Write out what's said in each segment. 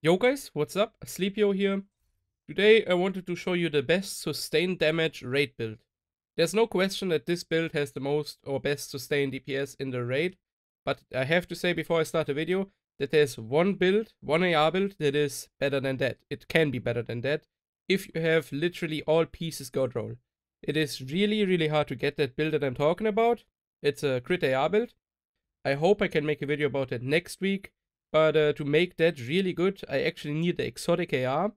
Yo guys, what's up? Sleepio here. Today I wanted to show you the best sustained damage raid build. There's no question that this build has the most or best sustained DPS in the raid, but I have to say before I start the video that there's one build, one AR build that is better than that. It can be better than that if you have literally all pieces god roll. It is really really hard to get that build that I'm talking about. It's a crit AR build. I hope I can make a video about it next week but uh, to make that really good, I actually need the exotic AR,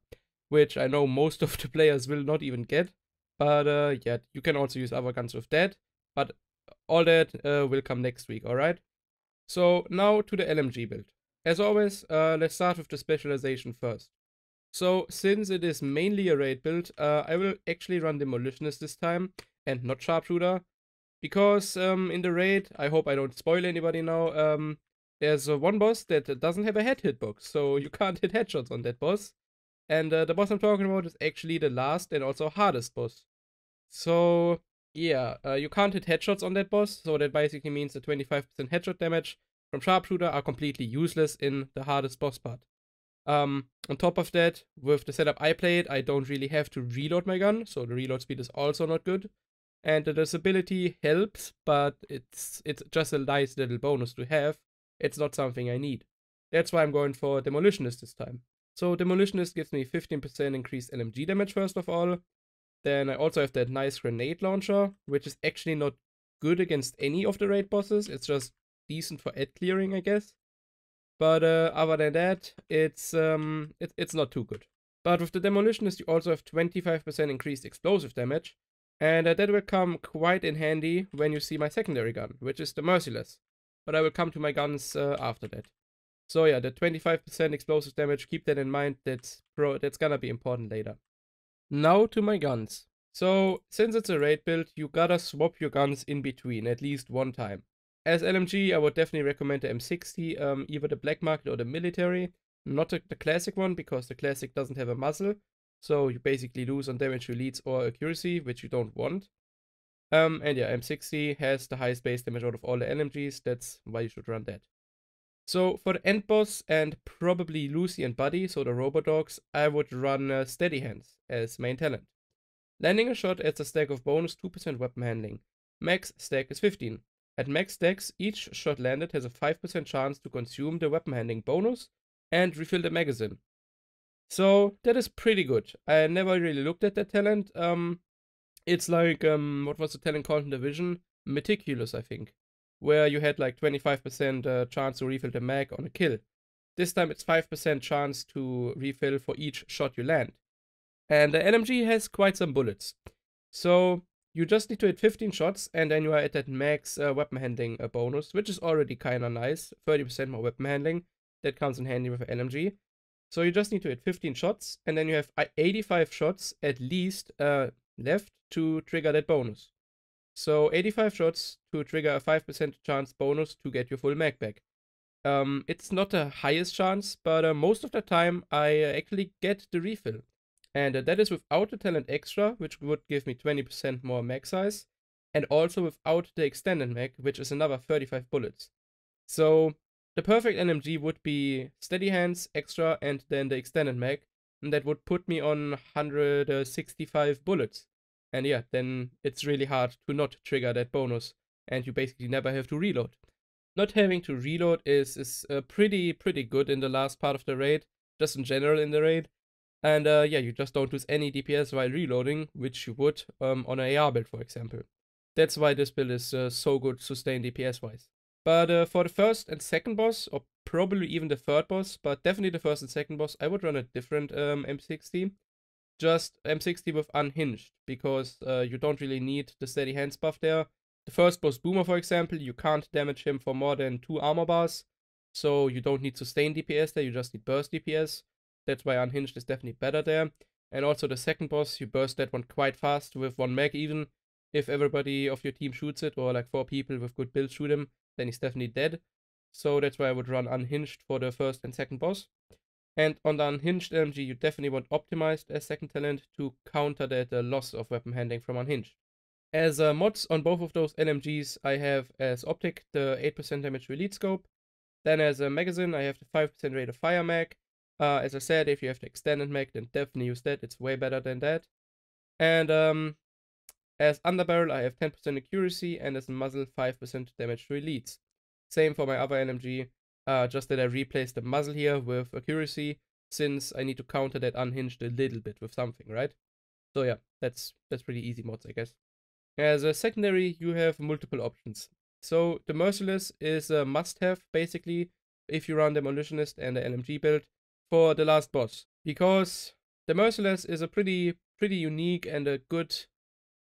which I know most of the players will not even get. But uh, yeah, you can also use other guns with that. But all that uh, will come next week, alright? So now to the LMG build. As always, uh, let's start with the specialization first. So since it is mainly a raid build, uh, I will actually run Demolitionist this time and not Sharpshooter. Because um, in the raid, I hope I don't spoil anybody now, um, there's uh, one boss that doesn't have a head hitbox, so you can't hit headshots on that boss. And uh, the boss I'm talking about is actually the last and also hardest boss. So, yeah, uh, you can't hit headshots on that boss, so that basically means the 25% headshot damage from Sharpshooter are completely useless in the hardest boss part. Um, on top of that, with the setup I played, I don't really have to reload my gun, so the reload speed is also not good. And the disability helps, but it's it's just a nice little bonus to have it's not something I need. That's why I'm going for Demolitionist this time. So Demolitionist gives me 15% increased LMG damage first of all. Then I also have that nice grenade launcher, which is actually not good against any of the raid bosses. It's just decent for ad clearing, I guess. But uh, other than that, it's um, it, it's not too good. But with the Demolitionist, you also have 25% increased explosive damage. And uh, that will come quite in handy when you see my secondary gun, which is the Merciless but I will come to my guns uh, after that. So yeah, the 25% explosive damage, keep that in mind, that's, pro that's gonna be important later. Now to my guns. So, since it's a raid build, you gotta swap your guns in between, at least one time. As LMG, I would definitely recommend the M60, um, either the black market or the military. Not the, the classic one, because the classic doesn't have a muzzle. So you basically lose on damage release or accuracy, which you don't want. Um, and yeah, M60 has the highest base damage out of all the LMGs. That's why you should run that. So for the end boss and probably Lucy and Buddy, so the robot dogs, I would run uh, Steady Hands as main talent. Landing a shot adds a stack of bonus 2% weapon handling. Max stack is 15. At max stacks, each shot landed has a 5% chance to consume the weapon handling bonus and refill the magazine. So that is pretty good. I never really looked at that talent. Um, it's like um what was the talent called in Division? Meticulous, I think. Where you had like 25% uh, chance to refill the mag on a kill. This time it's 5% chance to refill for each shot you land. And the LMG has quite some bullets. So you just need to hit 15 shots and then you are at that max uh, weapon handling uh, bonus, which is already kinda nice. 30% more weapon handling. That comes in handy with LMG. So you just need to hit 15 shots and then you have uh, 85 shots at least uh, left to trigger that bonus. So 85 shots to trigger a 5% chance bonus to get your full mag back. Um, it's not the highest chance, but uh, most of the time I uh, actually get the refill. And uh, that is without the talent extra, which would give me 20% more mag size, and also without the extended mag, which is another 35 bullets. So the perfect LMG would be steady hands, extra, and then the extended mag, that would put me on 165 bullets. And yeah, then it's really hard to not trigger that bonus, and you basically never have to reload. Not having to reload is is uh, pretty pretty good in the last part of the raid, just in general in the raid. And uh, yeah, you just don't lose any DPS while reloading, which you would um, on an AR build, for example. That's why this build is uh, so good sustained DPS wise. But uh, for the first and second boss, or probably even the third boss, but definitely the first and second boss, I would run a different um, M60 just M60 with unhinged because uh, you don't really need the steady hands buff there. The first boss Boomer, for example, you can't damage him for more than two armor bars, so you don't need sustained DPS there, you just need burst DPS. That's why unhinged is definitely better there. And also the second boss, you burst that one quite fast with one mag even. If everybody of your team shoots it, or like four people with good builds shoot him, then he's definitely dead. So that's why I would run unhinged for the first and second boss. And on the unhinged LMG, you definitely want optimized as second talent to counter that uh, loss of weapon handling from unhinged. As uh, mods on both of those LMGs, I have as optic the 8% damage release scope. Then as a magazine, I have the 5% rate of fire mag. Uh, as I said, if you have the extended mag, then definitely use that. It's way better than that. And um, as underbarrel, I have 10% accuracy, and as muzzle, 5% damage to elites. Same for my other LMG, uh, just that I replaced the muzzle here with accuracy, since I need to counter that unhinged a little bit with something, right? So yeah, that's that's pretty easy mods, I guess. As a secondary, you have multiple options. So the Merciless is a must-have, basically, if you run Demolitionist and the LMG build for the last boss. Because the Merciless is a pretty pretty unique and a good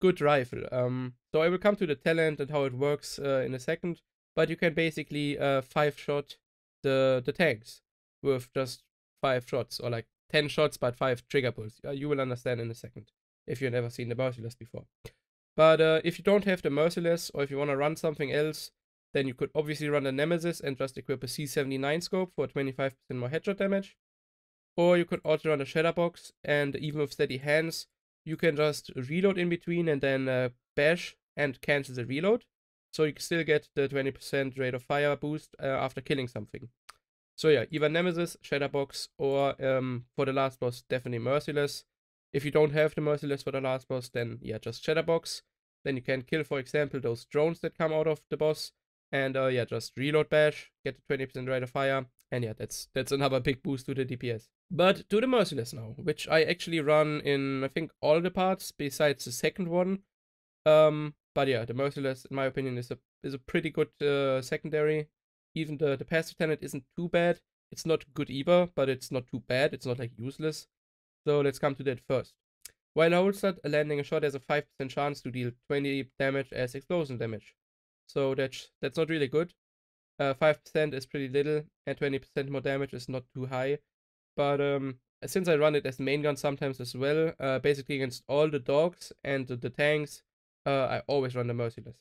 good rifle. Um, so I will come to the talent and how it works uh, in a second. But you can basically uh, five shot the the tanks with just five shots or like ten shots but five trigger pulls. Uh, you will understand in a second if you've never seen the Merciless before. But uh, if you don't have the Merciless, or if you want to run something else, then you could obviously run the Nemesis and just equip a C79 scope for 25% more headshot damage. Or you could also run a Shatterbox, and even with steady hands, you can just reload in between and then uh, bash and cancel the reload. So you still get the 20% rate of fire boost uh, after killing something. So yeah, either Nemesis, Shatterbox, or um, for the last boss, definitely Merciless. If you don't have the Merciless for the last boss, then yeah, just Shatterbox. Then you can kill, for example, those drones that come out of the boss. And uh, yeah, just reload bash, get the 20% rate of fire. And yeah, that's that's another big boost to the DPS. But to the Merciless now, which I actually run in, I think, all the parts besides the second one. Um, but yeah, the Merciless, in my opinion, is a is a pretty good uh, secondary. Even the, the passive talent isn't too bad. It's not good either, but it's not too bad. It's not like useless. So let's come to that first. While holstered, landing a shot has a 5% chance to deal 20 damage as explosion damage. So that's that's not really good. Uh, 5% is pretty little, and 20% more damage is not too high. But um, since I run it as main gun sometimes as well, uh, basically against all the dogs and the, the tanks, uh, I always run the Merciless.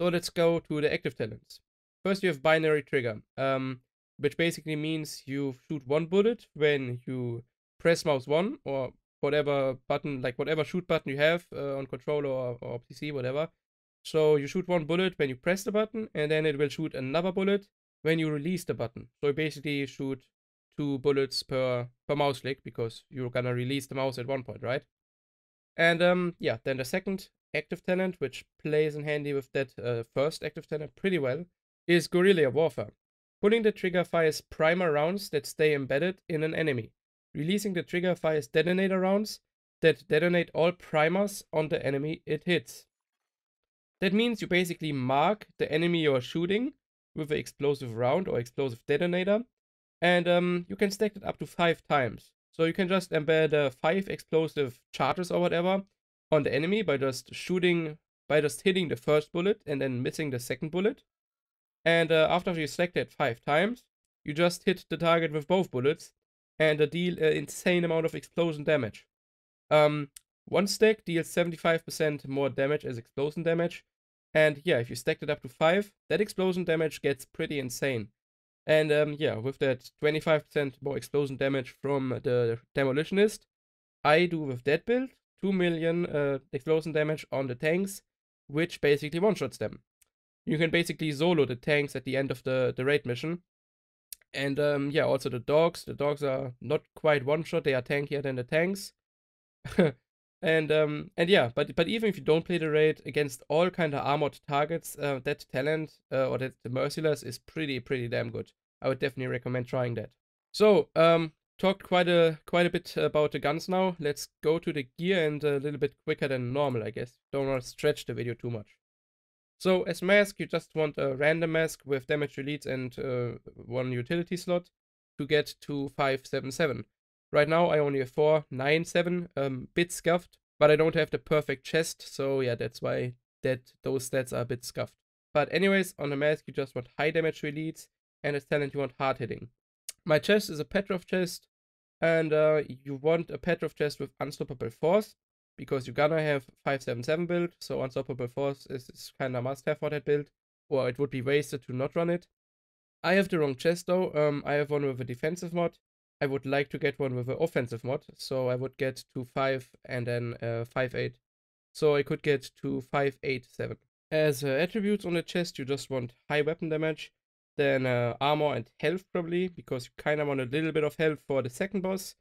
So let's go to the active talents. First, you have binary trigger, um, which basically means you shoot one bullet when you press mouse 1 or whatever button, like whatever shoot button you have uh, on controller or, or PC, whatever. So you shoot one bullet when you press the button, and then it will shoot another bullet when you release the button. So you basically shoot two bullets per per mouse click because you're gonna release the mouse at one point, right? And um, yeah, then the second active talent, which plays in handy with that uh, first active talent pretty well, is Guerrilla Warfare. Pulling the trigger fires primer rounds that stay embedded in an enemy. Releasing the trigger fires detonator rounds that detonate all primers on the enemy it hits. That means you basically mark the enemy you're shooting with an explosive round or explosive detonator, and um, you can stack it up to five times. So you can just embed uh, five explosive charges or whatever on the enemy by just shooting, by just hitting the first bullet and then missing the second bullet. And uh, after you stack it five times, you just hit the target with both bullets and deal an insane amount of explosion damage. Um, one stack deals 75% more damage as explosion damage. And yeah, if you stacked it up to 5, that explosion damage gets pretty insane. And um, yeah, with that 25% more explosion damage from the Demolitionist, I do with that build 2 million uh, explosion damage on the tanks, which basically one-shots them. You can basically solo the tanks at the end of the, the raid mission, and um, yeah, also the dogs. The dogs are not quite one shot. They are tankier than the tanks. and um, and yeah, but but even if you don't play the raid against all kind of armored targets, uh, that talent uh, or that the merciless is pretty pretty damn good. I would definitely recommend trying that. So um, talked quite a quite a bit about the guns now. Let's go to the gear and a little bit quicker than normal, I guess. Don't want to stretch the video too much. So as mask, you just want a random mask with damage elites and uh, one utility slot to get to 577. Right now I only have 497, um, bit scuffed, but I don't have the perfect chest, so yeah, that's why that those stats are a bit scuffed. But anyways, on the mask you just want high damage elites, and as talent you want hard hitting. My chest is a Petrov chest, and uh, you want a Petrov chest with unstoppable force, because you're gonna have 577 build, so Unstoppable Force is, is kinda must have for that build, or it would be wasted to not run it. I have the wrong chest though, um, I have one with a defensive mod. I would like to get one with an offensive mod, so I would get to 5 and then uh, 5 8. So I could get to 5 8 7. As uh, attributes on the chest, you just want high weapon damage, Then uh, armor and health probably, because you kind of want a little bit of health for the second boss.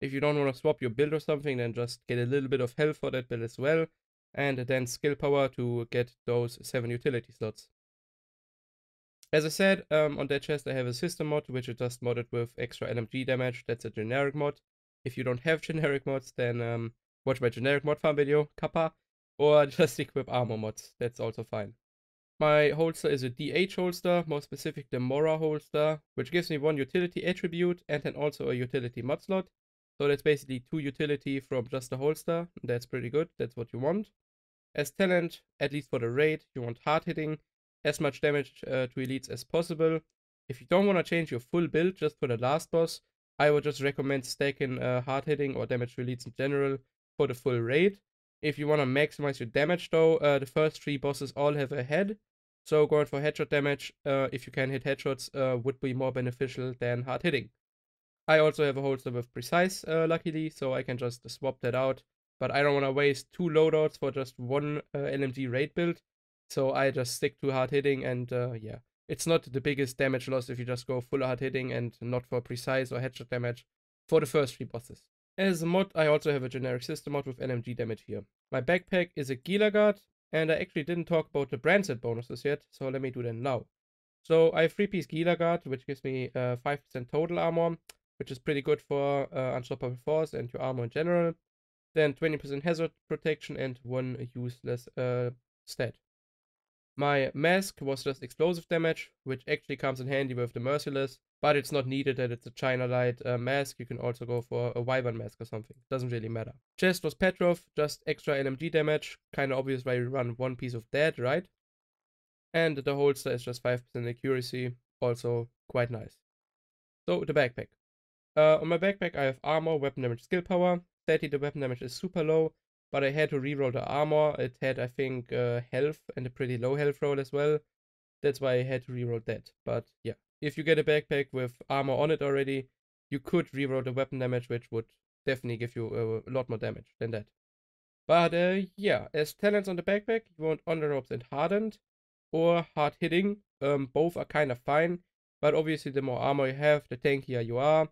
If you don't want to swap your build or something, then just get a little bit of health for that build as well. And then skill power to get those 7 utility slots. As I said, um, on that chest I have a system mod, which is just modded with extra LMG damage. That's a generic mod. If you don't have generic mods, then um, watch my generic mod farm video, kappa, or just equip armor mods. That's also fine. My holster is a DH holster, more specific the Mora holster, which gives me one utility attribute and then also a utility mod slot. So that's basically two utility from just a holster. That's pretty good. That's what you want. As talent, at least for the raid, you want hard hitting, as much damage uh, to elites as possible. If you don't want to change your full build just for the last boss, I would just recommend stacking uh, hard hitting or damage to elites in general for the full raid. If you want to maximize your damage though, uh, the first three bosses all have a head, so going for headshot damage, uh, if you can hit headshots, uh, would be more beneficial than hard hitting. I also have a holster with precise, uh, luckily, so I can just swap that out. But I don't want to waste two loadouts for just one LMG raid build, so I just stick to hard hitting and uh, yeah. It's not the biggest damage loss if you just go full hard hitting and not for precise or headshot damage for the first three bosses. As a mod, I also have a generic system mod with LMG damage here. My backpack is a Gila Guard, and I actually didn't talk about the brand set bonuses yet, so let me do that now. So I have 3-piece Gila Guard, which gives me 5% uh, total armor, which is pretty good for uh, Unstoppable Force and your armor in general. Then 20% hazard protection and 1 useless uh, stat. My mask was just explosive damage, which actually comes in handy with the Merciless, but it's not needed that it's a China Light uh, mask. You can also go for a Wyvern mask or something. Doesn't really matter. Chest was Petrov, just extra LMG damage. Kind of obvious why you run one piece of that, right? And the holster is just 5% accuracy. Also quite nice. So the backpack. Uh, on my backpack I have armor, weapon damage, skill power. 30 the weapon damage is super low, but I had to reroll the armor. It had I think uh, health and a pretty low health roll as well. That's why I had to reroll that. But yeah, if you get a backpack with armor on it already, you could reroll the weapon damage, which would definitely give you a lot more damage than that. But uh, yeah, as talents on the backpack, you want on the ropes and hardened or hard hitting. Um, both are kind of fine, but obviously the more armor you have, the tankier you are,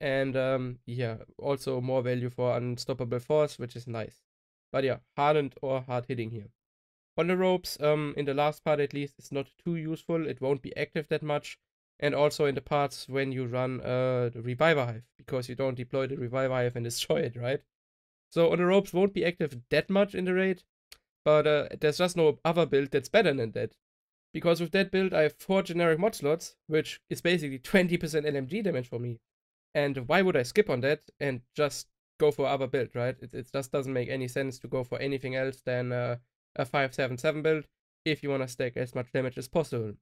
and um, yeah, also more value for unstoppable force, which is nice. But yeah, hardened or hard hitting here. On the ropes, um, in the last part at least, it's not too useful. It won't be active that much, and also in the parts when you run uh, the Reviver Hive, because you don't deploy the Reviver Hive and destroy it, right? So on the ropes won't be active that much in the raid, but uh, there's just no other build that's better than that. Because with that build I have 4 generic mod slots, which is basically 20% LMG damage for me. And why would I skip on that and just go for other build, right? It, it just doesn't make any sense to go for anything else than uh, a 577 build if you want to stack as much damage as possible.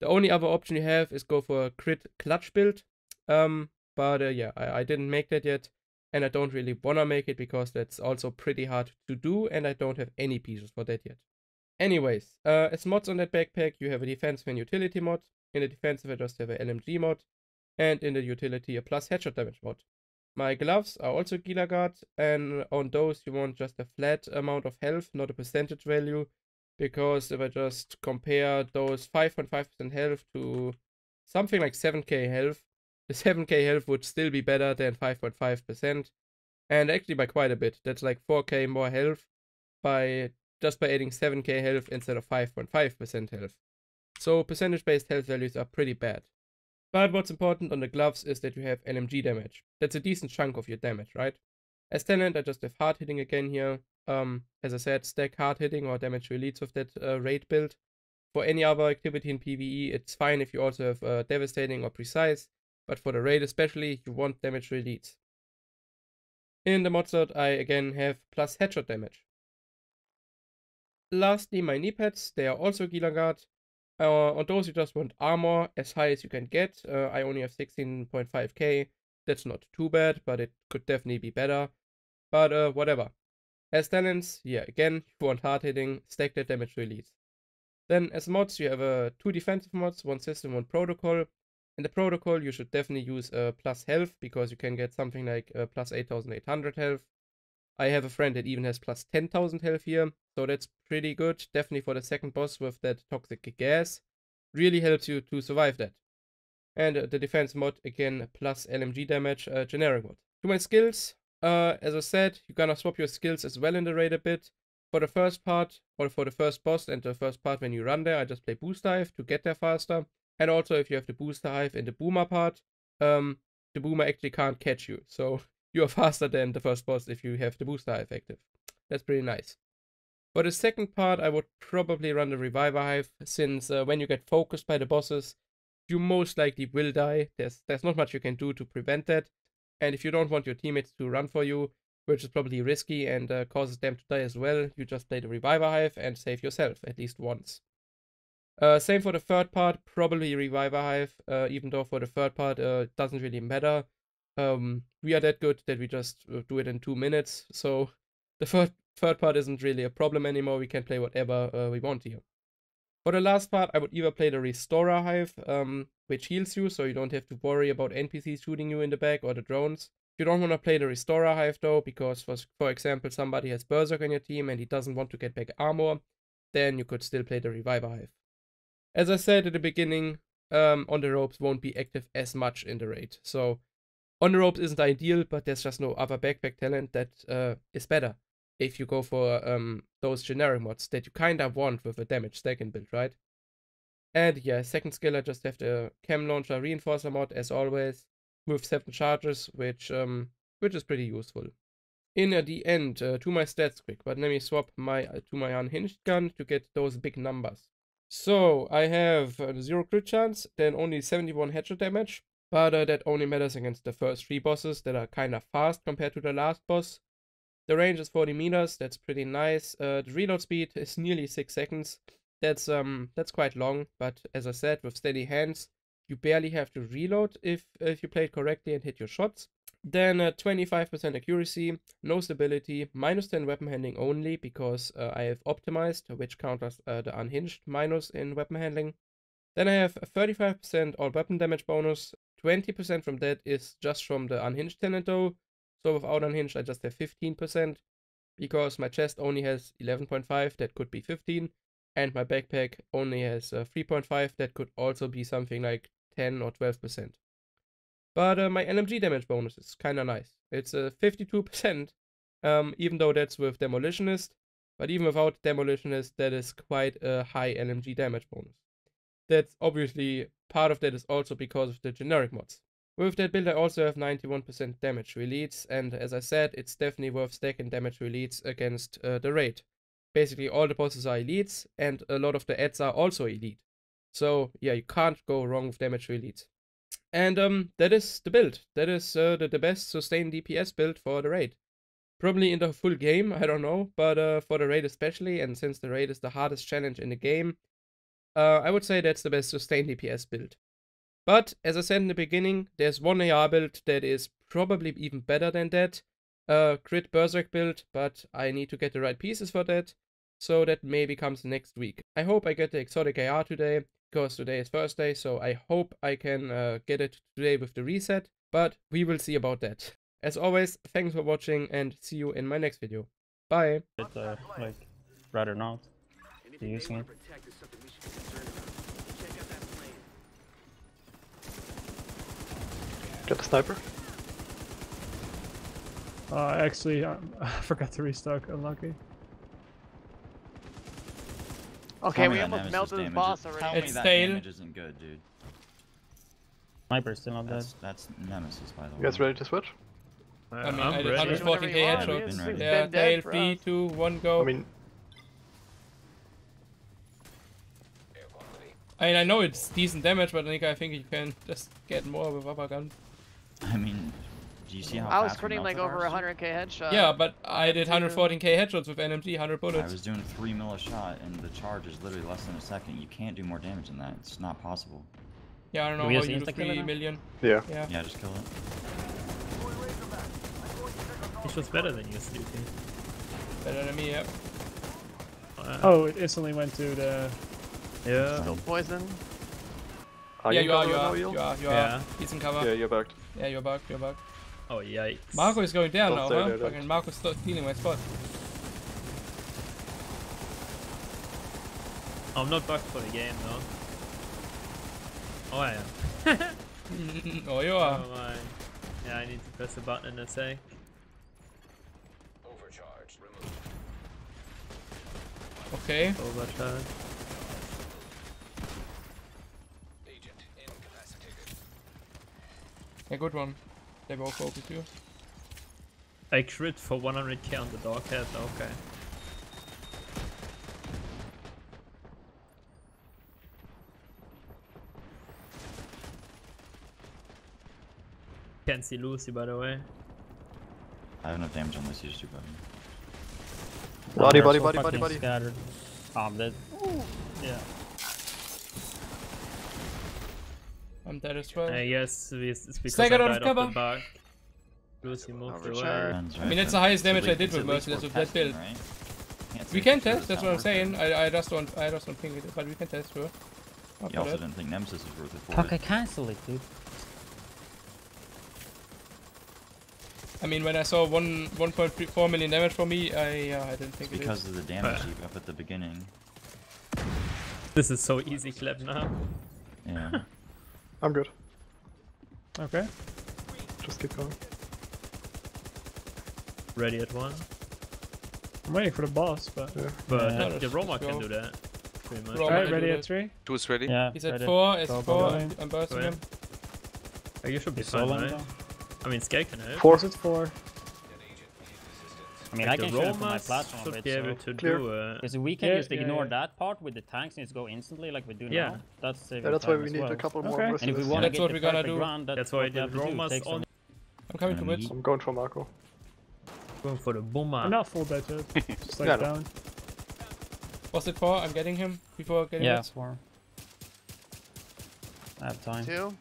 The only other option you have is go for a crit clutch build. Um, but uh, yeah, I, I didn't make that yet. And I don't really wanna make it because that's also pretty hard to do and I don't have any pieces for that yet. Anyways, uh, as mods on that backpack, you have a defensive and utility mod. In the defensive, I just have a LMG mod. And in the utility, a plus headshot damage mod. My gloves are also Gila Guard, and on those you want just a flat amount of health, not a percentage value, because if I just compare those 5.5% health to something like 7k health, the 7k health would still be better than 5.5%, and actually by quite a bit. That's like 4k more health by just by adding 7k health instead of 5.5% health. So percentage-based health values are pretty bad. But what's important on the gloves is that you have LMG damage. That's a decent chunk of your damage, right? As talent, I just have hard hitting again here, um, as I said, stack hard hitting or damage to elites with that uh, raid build. For any other activity in PvE, it's fine if you also have uh, devastating or precise, but for the raid especially, you want damage to elites. In the mod slot, I again have plus headshot damage. Lastly, my knee pads, they are also Gila Guard. Uh, on those, you just want armor as high as you can get. Uh, I only have 16.5k. That's not too bad, but it could definitely be better. But uh, whatever. As talents, yeah, again, you want hard hitting, stack that damage release. Then as mods, you have uh, two defensive mods, one system, one protocol. In the protocol, you should definitely use uh, plus health because you can get something like uh, plus 8800 health. I have a friend that even has plus 10,000 health here, so that's pretty good. Definitely for the second boss with that toxic gas. really helps you to survive that. And uh, the defense mod, again, plus LMG damage, uh, generic mod. To my skills, uh, as I said, you're gonna swap your skills as well in the raid a bit. For the first part, or for the first boss and the first part when you run there, I just play Booster Hive to get there faster. And also, if you have the Booster Hive in the Boomer part, um, the Boomer actually can't catch you. So you are faster than the first boss if you have the Booster effective. That's pretty nice. For the second part, I would probably run the Reviver Hive, since uh, when you get focused by the bosses, you most likely will die. There's there's not much you can do to prevent that. And if you don't want your teammates to run for you, which is probably risky and uh, causes them to die as well, you just play the Reviver Hive and save yourself at least once. Uh, same for the third part, probably Reviver Hive, uh, even though for the third part uh, it doesn't really matter. Um, we are that good that we just uh, do it in two minutes, so the third, third part isn't really a problem anymore, we can play whatever uh, we want here. For the last part, I would either play the Restorer Hive, um, which heals you, so you don't have to worry about NPCs shooting you in the back or the drones. You don't want to play the Restorer Hive though, because for, for example, somebody has Berserk on your team and he doesn't want to get back armor, then you could still play the Reviver Hive. As I said at the beginning, um, On the Ropes won't be active as much in the raid. So On the Ropes isn't ideal, but there's just no other backpack talent that uh, is better if you go for um, those generic mods that you kind of want with a damage stacking build, right? And yeah, second skill I just have the Chem Launcher Reinforcer mod as always with seven charges, which um, which is pretty useful. In at the end, uh, to my stats quick, but let me swap my uh, to my unhinged gun to get those big numbers. So I have uh, zero crit chance, then only 71 headshot damage, but uh, that only matters against the first three bosses that are kind of fast compared to the last boss. The range is 40 meters, that's pretty nice. Uh, the reload speed is nearly 6 seconds. That's um that's quite long, but as I said, with steady hands, you barely have to reload if if you play it correctly and hit your shots. Then 25% uh, accuracy, no stability, minus 10 weapon handling only because uh, I have optimized, which counters uh, the unhinged minus in weapon handling. Then I have 35% all weapon damage bonus, 20% from that is just from the unhinged talent though. So without unhinged I just have 15% because my chest only has 11.5, that could be 15, and my backpack only has uh, 3.5, that could also be something like 10 or 12%. But uh, my LMG damage bonus is kind of nice. It's a uh, 52%, um, even though that's with Demolitionist. But even without Demolitionist, that is quite a high LMG damage bonus. That's obviously, part of that is also because of the generic mods. With that build I also have 91% damage elites, and as I said, it's definitely worth stacking damage elites against uh, the raid. Basically all the bosses are elites, and a lot of the ads are also elite. So yeah, you can't go wrong with damage elites. And um, that is the build. That is uh, the, the best sustained DPS build for the raid. Probably in the full game, I don't know, but uh, for the raid especially, and since the raid is the hardest challenge in the game, uh, I would say that's the best sustained DPS build. But, as I said in the beginning, there's one AR build that is probably even better than that. Uh, Crit Berserk build, but I need to get the right pieces for that, so that maybe comes next week. I hope I get the exotic AR today, because today is Thursday, so I hope I can uh, get it today with the reset, but we will see about that. As always, thanks for watching and see you in my next video. Bye! But, uh, like, rather not. Using it. Got the sniper? Uh, actually, um, I forgot to restock. Unlucky. Okay, we almost melted the boss already. Tell It's me that stale. damage isn't good, dude. Sniper's still not dead. That's that's Nemesis, by the way. You guys ready to switch? I mean, I'm I did ready. 114k Whenever you want, headshots. Been. Yeah, been dead tail, for 3, us. 2, 1, go. I mean, I mean, I know it's decent damage, but I think I think you can just get more with other guns. I mean, do you see how I was fast we critting like over ours? 100k headshot. yeah, but I did 114k headshots with NMG, 100 bullets. I was doing three mil a shot, and the charge is literally less than a second. You can't do more damage than that. It's not possible. Yeah, I don't know Do we how use you do insta-killer 3 now? million. yeah. Yeah. Yeah, just kill it. This was better than you, Sleepy. Better than me, yeah. Uh, oh, it instantly went to the. Yeah. Still Poison. Are yeah, you you are, covered you now, are, you are, you are. Yeah. Decent cover. Yeah, Yeah, you're back. You're back, you're back. Oh yikes. Marco is going down Don't now, stay huh? Fucking Marco's still stealing my spot. I'm not back for the game though. Oh, I am. oh, you are. Oh my. Yeah, I need to press a button in a sec. Okay. Overcharge. Yeah, good one. They both focus you. I crit for 100k on the dog head, okay. Can't see Lucy by the way. I have enough damage on this, you just do button. Body, body, body, body, body. Scattered. Oh, I'm dead. Yeah. I'm dead as well. I guess it's it's because Staggered I out of died off the cover. bug. Lucy moved away. I mean, that's the highest it's at damage I did with at least Merciless with that build. right? Can't We can test. That's what I'm saying. it. I, I just don't. I just don't think it is, but we can test. Sure. Not You also bad. didn't think Nemesis was worth it for Fuck, I it. cancel it, dude. I mean, when I saw one 1.4 million damage for me, I yeah, I didn't think It's it because is. of the damage you up at the beginning. This is so easy clap now. Yeah. I'm good. Okay. Just keep going. Ready at one. I'm waiting for the boss, but. Yeah. But Yeah. the Let's- Roma can go. do that. Pretty much. Roma- Alright, ready at three. Two is ready. Yeah. He's at four. It's Go, go, four. go. I'm, I'm bursting him. Oh, you should be He's fine, right? I mean, Skate can help. Four. Is it four? I mean, Like I can the shoot it from my Romas platform a should bit, be able so... to Clear. do uh, Because we can Yeah, just yeah, ignore yeah. that part with the tanks and just go instantly like we do Yeah. now. That's saving Yeah, that's why we as need well. a couple more Okay. versus And if we this. want to That's get what the we're gonna perfect do. run, that's, That's why what we the have to do. Romas Take I'm coming to And it. I'm going for Marco. going for the bomber. I'm not full dead yet. Just like Yeah, no. down. Was it four? I'm getting him before getting Yeah, it. four. I have time. Two.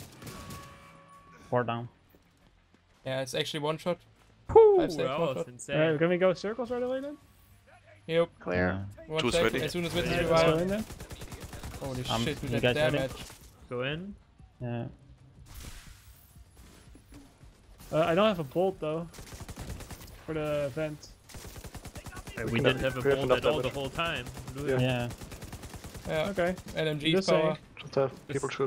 Four down. Yeah, it's actually one shot. Whew, Five safe, that one insane. Alright, can we go circles right away then? Yep. Clear. One Two's sec. ready. As soon as Witness Yeah, go revive. in. Holy Um, shit, with that guys ready? damage. Go in. Yeah. Uh, I don't have a bolt though. For the vent. We we didn't have- have a bolt at all the whole time. Yeah. Yeah. Yeah. Okay. LMG's Just saying. power. Just have people shoot.